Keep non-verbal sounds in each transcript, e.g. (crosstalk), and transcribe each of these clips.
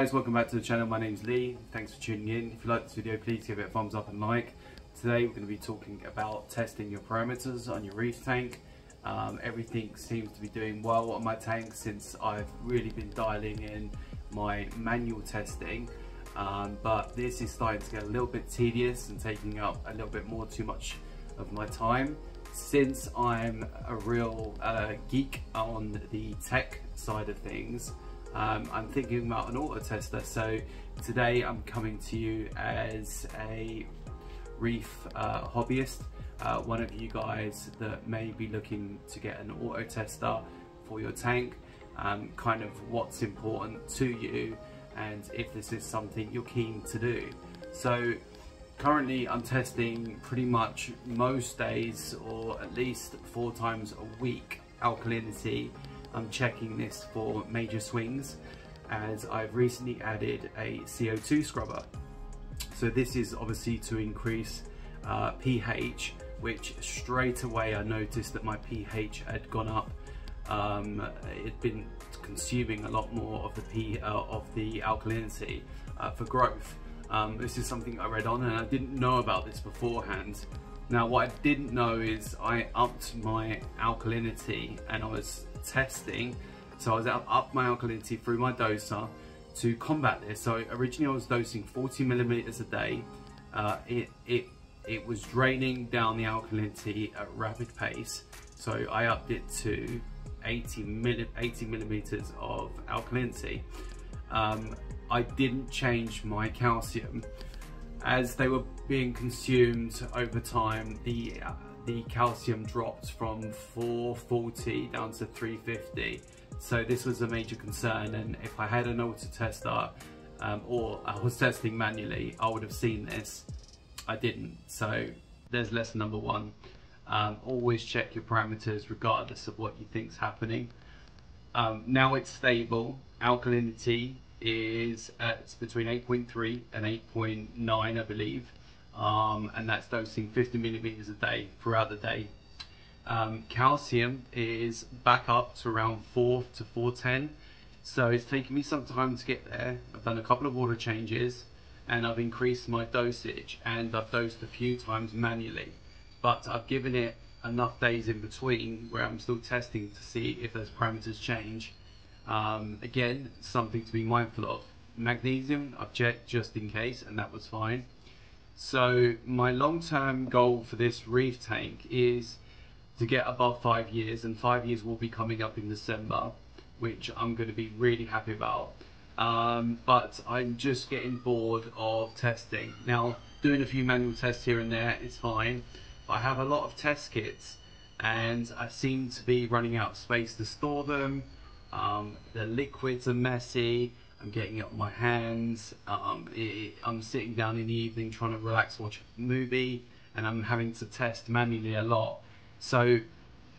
guys, welcome back to the channel. My name's Lee. Thanks for tuning in. If you like this video, please give it a thumbs up and like. Today we're going to be talking about testing your parameters on your reef tank. Um, everything seems to be doing well on my tank since I've really been dialing in my manual testing. Um, but this is starting to get a little bit tedious and taking up a little bit more too much of my time. Since I'm a real uh, geek on the tech side of things, um, I'm thinking about an auto tester. So today I'm coming to you as a reef uh, hobbyist, uh, one of you guys that may be looking to get an auto tester for your tank, um, kind of what's important to you and if this is something you're keen to do. So currently I'm testing pretty much most days or at least four times a week alkalinity I'm checking this for major swings as I've recently added a CO2 scrubber. So this is obviously to increase uh, pH, which straight away I noticed that my pH had gone up. Um, it'd been consuming a lot more of the P uh, of the alkalinity uh, for growth. Um, this is something I read on and I didn't know about this beforehand. Now what I didn't know is I upped my alkalinity and I was testing. So I was up, my alkalinity through my doser to combat this. So originally I was dosing 40 millimeters a day. Uh, it, it, it was draining down the alkalinity at rapid pace. So I upped it to 80, milli 80 millimeters of alkalinity. Um, I didn't change my calcium as they were being consumed over time, the the calcium dropped from 440 down to 350. So this was a major concern, and if I had an auto tester um, or I was testing manually, I would have seen this. I didn't. So there's lesson number one. Um, always check your parameters regardless of what you think's happening. Um, now it's stable. Alkalinity is at between 8.3 and 8.9 I believe um, and that's dosing 50 millimeters a day throughout the day. Um, calcium is back up to around 4 to 410 so it's taken me some time to get there. I've done a couple of water changes and I've increased my dosage and I've dosed a few times manually. But I've given it enough days in between where I'm still testing to see if those parameters change. Um, again, something to be mindful of. Magnesium, I've checked just in case, and that was fine. So my long-term goal for this reef tank is to get above five years, and five years will be coming up in December, which I'm going to be really happy about. Um, but I'm just getting bored of testing. Now, doing a few manual tests here and there is fine, but I have a lot of test kits, and I seem to be running out of space to store them um, the liquids are messy. I'm getting up my hands. Um, it, I'm sitting down in the evening trying to relax, watch a movie, and I'm having to test manually a lot. So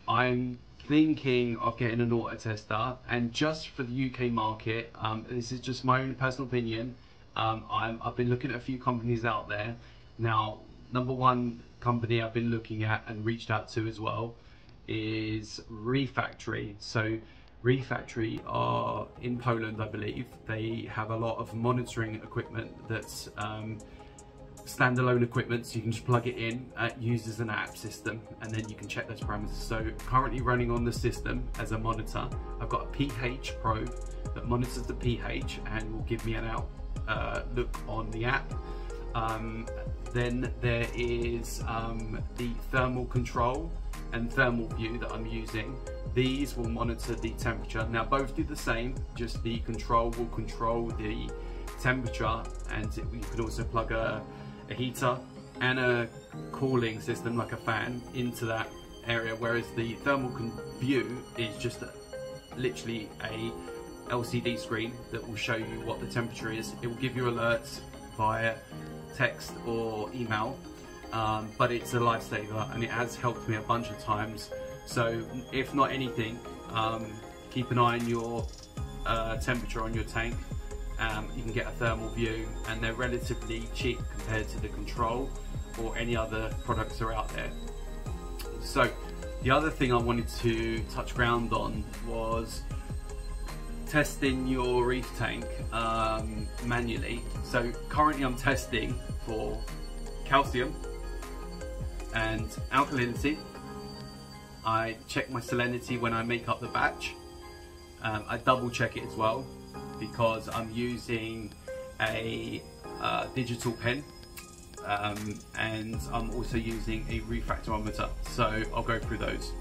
I'm thinking of getting an auto tester, and just for the UK market, um, this is just my own personal opinion. Um, i have been looking at a few companies out there. Now, number one company I've been looking at and reached out to as well is Reef Factory. So Reef Factory are in Poland, I believe. They have a lot of monitoring equipment that's um, standalone equipment, so you can just plug it in, uh, use as an app system, and then you can check those parameters. So currently running on the system as a monitor, I've got a pH probe that monitors the pH and will give me an out uh, look on the app. Um, then there is um, the thermal control and thermal view that I'm using. These will monitor the temperature. Now both do the same, just the control will control the temperature and it, you can also plug a, a heater and a cooling system like a fan into that area whereas the thermal view is just a, literally a LCD screen that will show you what the temperature is. It will give you alerts via text or email um, but it's a lifesaver and it has helped me a bunch of times. So if not anything, um, keep an eye on your uh, temperature on your tank. Um, you can get a thermal view and they're relatively cheap compared to the control or any other products that are out there. So the other thing I wanted to touch ground on was testing your reef tank um, manually. So currently I'm testing for calcium and alkalinity. I check my salinity when I make up the batch. Um, I double check it as well because I'm using a uh, digital pen um, and I'm also using a refractometer so I'll go through those.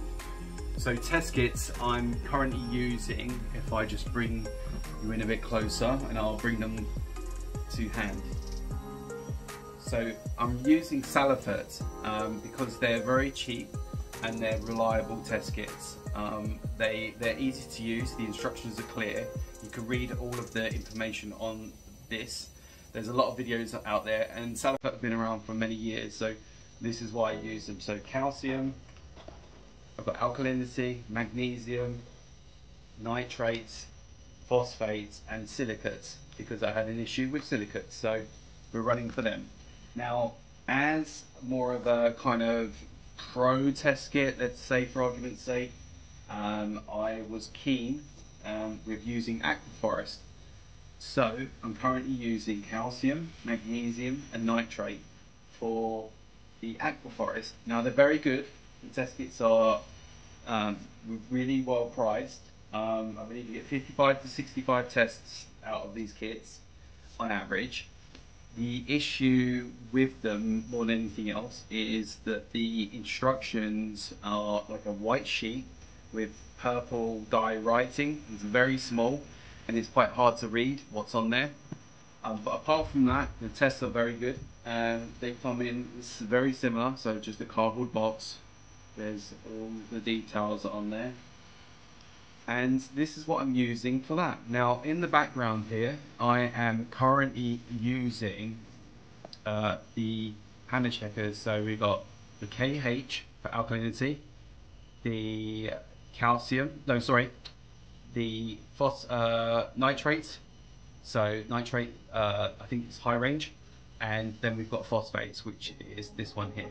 So test kits I'm currently using, if I just bring you in a bit closer and I'll bring them to hand. So I'm using Salifert um, because they're very cheap and they're reliable test kits. Um, they, they're easy to use, the instructions are clear. You can read all of the information on this. There's a lot of videos out there and Salifert have been around for many years so this is why I use them. So calcium, I've got alkalinity, magnesium, nitrates, phosphates and silicates because I had an issue with silicates so we're running for them. Now as more of a kind of pro test kit, let's say for argument's sake, um, I was keen um, with using Aquaforest. So I'm currently using calcium, magnesium and nitrate for the Aquaforest. Now they're very good. The test kits are um, really well priced. Um, I believe you get 55 to 65 tests out of these kits on average. The issue with them more than anything else is that the instructions are like a white sheet with purple dye writing. It's very small and it's quite hard to read what's on there. Um, but apart from that, the tests are very good. Um, they come in very similar, so just a cardboard box. There's all the details on there. And this is what I'm using for that. Now, in the background here, I am currently using uh, the Hanna checkers. So we've got the KH for alkalinity, the calcium, no, sorry, the phos uh, nitrates. So nitrate, uh, I think it's high range. And then we've got phosphates, which is this one here.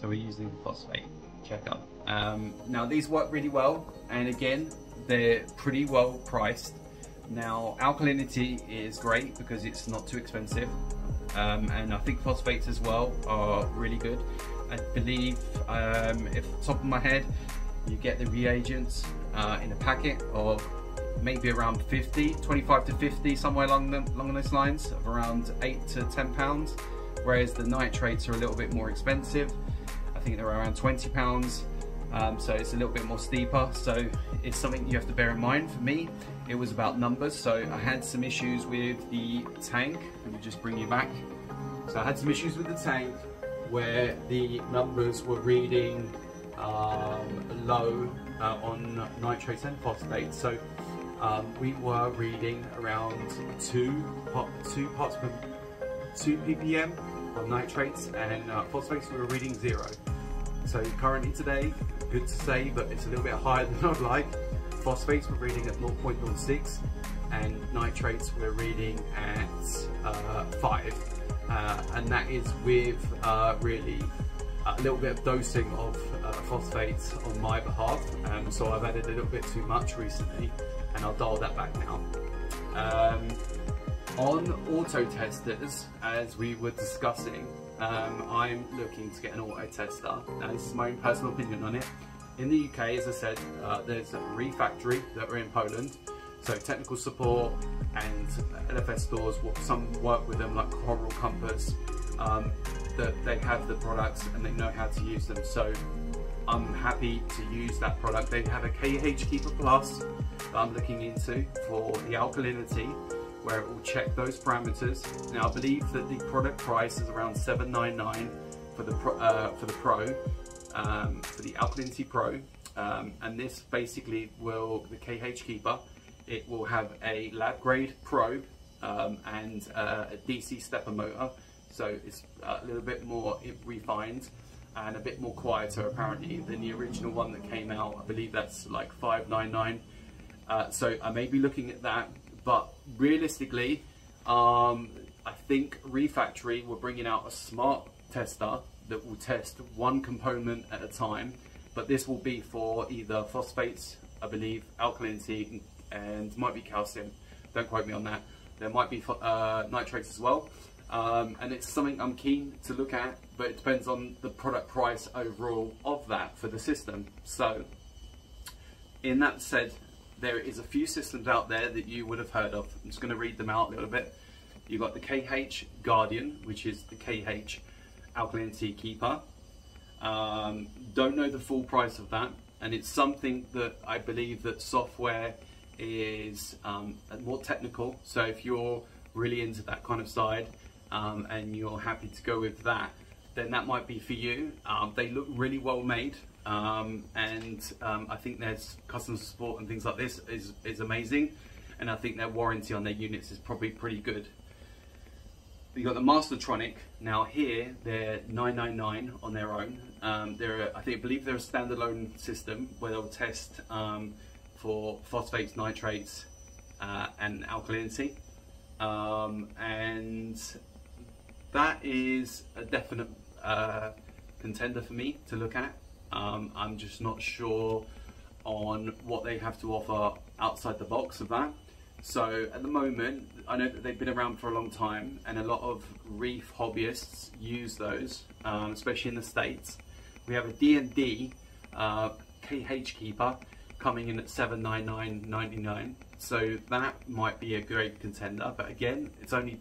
So we're using the phosphate checker. Um, now these work really well, and again, they're pretty well priced. Now alkalinity is great because it's not too expensive, um, and I think phosphates as well are really good. I believe, um, if top of my head, you get the reagents uh, in a packet of maybe around 50, 25 to 50, somewhere along, the, along those lines, of around 8 to 10 pounds, whereas the nitrates are a little bit more expensive. I think they're around 20 pounds, um, so it's a little bit more steeper. So it's something you have to bear in mind. For me, it was about numbers. So I had some issues with the tank. Let me just bring you back. So I had some issues with the tank where the numbers were reading um, low uh, on nitrates and phosphates. So um, we were reading around two, two parts per two ppm on nitrates and uh, phosphates we were reading zero. So currently today, good to say, but it's a little bit higher (laughs) than I'd like. Phosphates we're reading at 0.06 and nitrates we're reading at uh, 5 uh, and that is with uh, really a little bit of dosing of uh, phosphates on my behalf um, so I've added a little bit too much recently and I'll dial that back now. Um, on auto testers, as we were discussing, um, I'm looking to get an auto tester. Now this is my own personal opinion on it. In the UK, as I said, uh, there's a Reef Factory that are in Poland. So technical support and LFS stores, some work with them like Coral Compass, um, that they have the products and they know how to use them. So I'm happy to use that product. They have a KH Keeper Plus that I'm looking into for the alkalinity where it will check those parameters. Now I believe that the product price is around 799 for the pro, uh, for the Pro, um, for the Alkalinity Pro, um, and this basically will the KH Keeper. It will have a lab grade probe um, and uh, a DC stepper motor, so it's a little bit more refined and a bit more quieter apparently than the original one that came out. I believe that's like 599. Uh, so I may be looking at that but realistically, um, I think Reef Factory were bringing out a smart tester that will test one component at a time, but this will be for either phosphates, I believe, alkalinity, and might be calcium. Don't quote me on that. There might be uh, nitrates as well. Um, and it's something I'm keen to look at, but it depends on the product price overall of that for the system. So, in that said, there is a few systems out there that you would have heard of. I'm just going to read them out a little bit. You've got the KH Guardian, which is the KH Alkalinity Keeper. Um, don't know the full price of that, and it's something that I believe that software is um, more technical. So if you're really into that kind of side um, and you're happy to go with that, then that might be for you. Um, they look really well made. Um, and um, I think their customer support and things like this is, is amazing. And I think their warranty on their units is probably pretty good. You've got the Mastertronic. Now here, they're 999 on their own. Um, they're, I think, I believe they're a standalone system where they'll test um, for phosphates, nitrates, uh, and alkalinity. Um, and that is a definite uh, contender for me to look at. Um, I'm just not sure on what they have to offer outside the box of that. So at the moment, I know that they've been around for a long time and a lot of reef hobbyists use those, um, especially in the States. We have a D&D uh, KH Keeper coming in at 799.99 so that might be a great contender but again it's only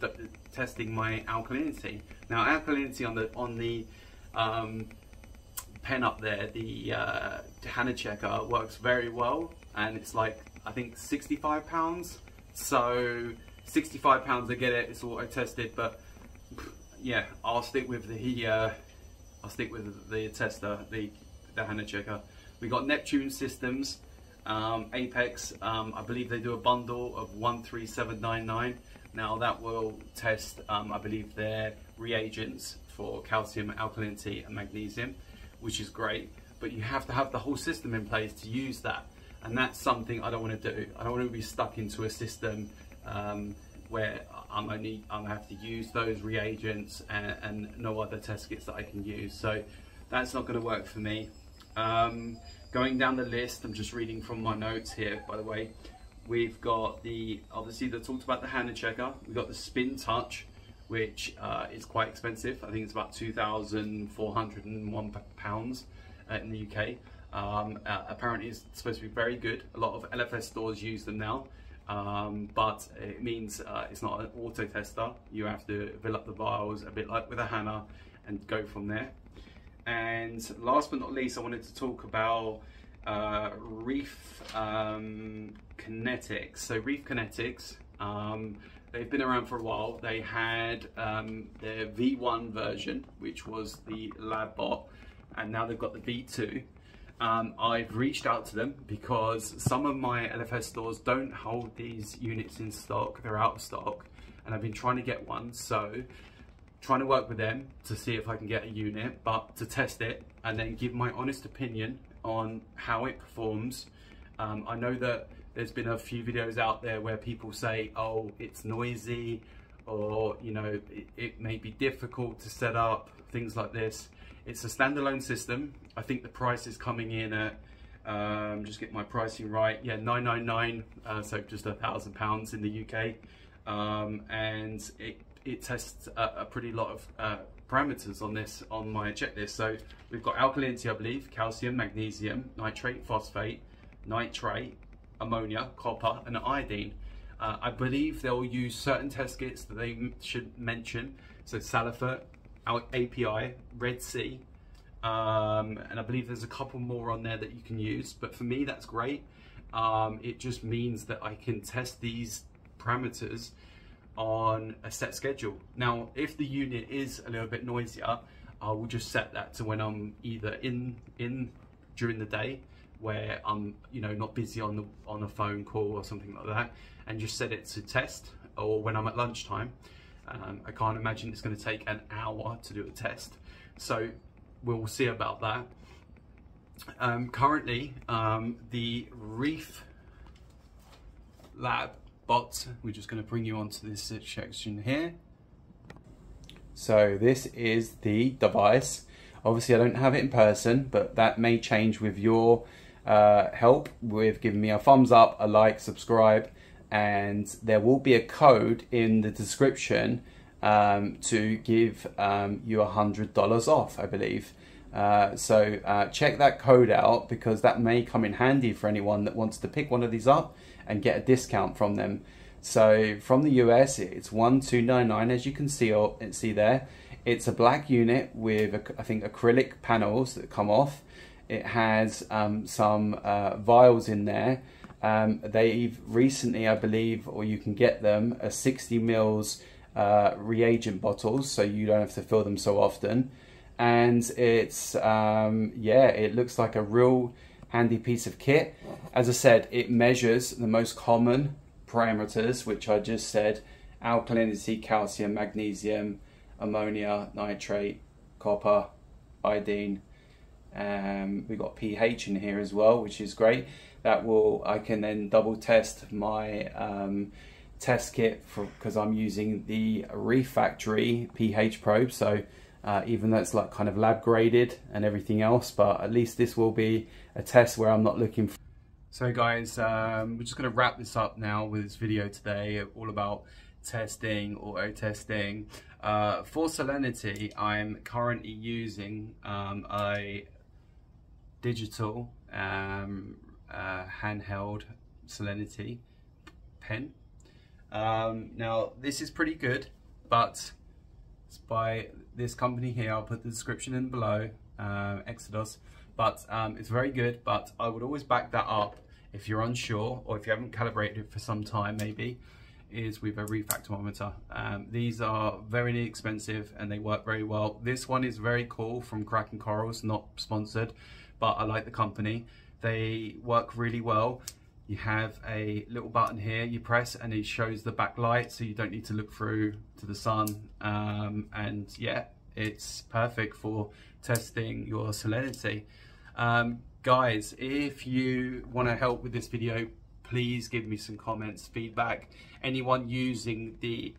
testing my alkalinity now alkalinity on the on the um, pen up there, the uh, Hanna Checker works very well and it's like, I think 65 pounds. So 65 pounds to get it, it's auto tested, but yeah, I'll stick with the, uh, I'll stick with the tester, the, the Hanna Checker. We got Neptune Systems, um, Apex, um, I believe they do a bundle of 13799. Now that will test, um, I believe, their reagents for calcium, alkalinity and magnesium which is great, but you have to have the whole system in place to use that. And that's something I don't want to do. I don't want to be stuck into a system um, where I'm only I'm have to use those reagents and, and, no other test kits that I can use. So that's not going to work for me. Um, going down the list, I'm just reading from my notes here, by the way. We've got the, obviously they talked about the Hanna Checker. We've got the Spin Touch, which uh, is quite expensive. I think it's about £2,401 uh, in the UK. Um, uh, apparently it's supposed to be very good. A lot of LFS stores use them now, um, but it means uh, it's not an auto tester. You have to fill up the vials a bit like with a Hanna and go from there. And last but not least, I wanted to talk about uh, Reef um, Kinetics. So Reef Kinetics, um, they've been around for a while. They had um, their V1 version, which was the lab bot, and now they've got the V2. Um, I've reached out to them because some of my LFS stores don't hold these units in stock. They're out of stock, and I've been trying to get one. So trying to work with them to see if I can get a unit, but to test it and then give my honest opinion on how it performs. Um, I know that there's been a few videos out there where people say, oh, it's noisy, or, you know, it, it may be difficult to set up, things like this. It's a standalone system. I think the price is coming in at, um, just get my pricing right, yeah, 999, uh, so just a thousand pounds in the UK. Um, and it, it tests a, a pretty lot of uh, parameters on this on my checklist. So we've got alkalinity, I believe, calcium, magnesium, nitrate, phosphate, nitrate, ammonia, copper, and iodine. Uh, I believe they'll use certain test kits that they should mention. So Salifert, our API, Red Sea, um, and I believe there's a couple more on there that you can use. But for me, that's great. Um, it just means that I can test these parameters on a set schedule. Now, if the unit is a little bit noisier, I will just set that to when I'm either in in during the day where I'm, you know, not busy on the on a phone call or something like that, and just set it to test, or when I'm at lunchtime. Um, I can't imagine it's going to take an hour to do a test, so we'll see about that. Um, currently, um, the Reef Lab bot, we're just going to bring you onto this section here. So this is the device. Obviously, I don't have it in person, but that may change with your uh, help with giving me a thumbs up, a like, subscribe, and there will be a code in the description um, to give um, you a hundred dollars off, I believe. Uh, so uh, check that code out because that may come in handy for anyone that wants to pick one of these up and get a discount from them. So from the US, it's one two nine nine as you can see see there. It's a black unit with I think acrylic panels that come off. It has um, some uh, vials in there. Um, they've recently, I believe, or you can get them a 60 mils uh, reagent bottles, so you don't have to fill them so often. And it's, um, yeah, it looks like a real handy piece of kit. As I said, it measures the most common parameters, which I just said, alkalinity, calcium, magnesium, ammonia, nitrate, copper, iodine. Um, we got pH in here as well, which is great. That will, I can then double test my um, test kit for because I'm using the Reef Factory pH probe. So uh, even though it's like kind of lab graded and everything else, but at least this will be a test where I'm not looking for. So guys, um, we're just going to wrap this up now with this video today, all about testing, auto testing. Uh, for salinity, I'm currently using um, a digital um, uh, handheld salinity pen um, now, this is pretty good, but it's by this company here. I'll put the description in below, uh, Exodus. But um, it's very good, but I would always back that up if you're unsure or if you haven't calibrated it for some time maybe, is with a refractometer. Um, these are very inexpensive and they work very well. This one is very cool from Kraken Corals, not sponsored, but I like the company. They work really well. You have a little button here you press and it shows the backlight so you don't need to look through to the sun. Um, and yeah it's perfect for testing your salinity. Um, guys if you want to help with this video please give me some comments feedback. Anyone using the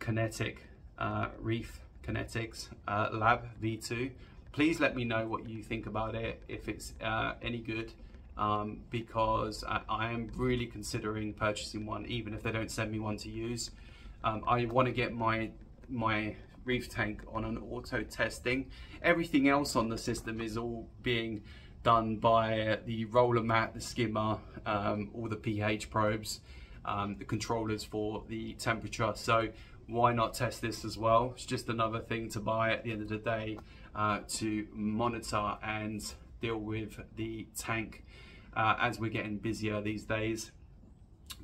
kinetic uh, reef kinetics uh, lab v2 please let me know what you think about it if it's uh, any good um, because I, I, am really considering purchasing one, even if they don't send me one to use. Um, I want to get my my reef tank on an auto testing. Everything else on the system is all being done by the roller mat, the skimmer, um, all the pH probes, um, the controllers for the temperature. So why not test this as well? It's just another thing to buy at the end of the day uh, to monitor and deal with the tank uh, as we're getting busier these days.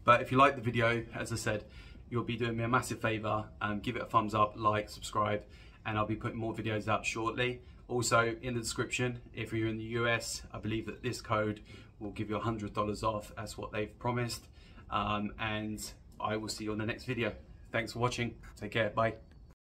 But if you like the video, as I said, you'll be doing me a massive favor. Um, give it a thumbs up, like, subscribe, and I'll be putting more videos out shortly. Also, in the description, if you're in the US, I believe that this code will give you $100 off. That's what they've promised. Um, and I will see you on the next video. Thanks for watching. Take care. Bye.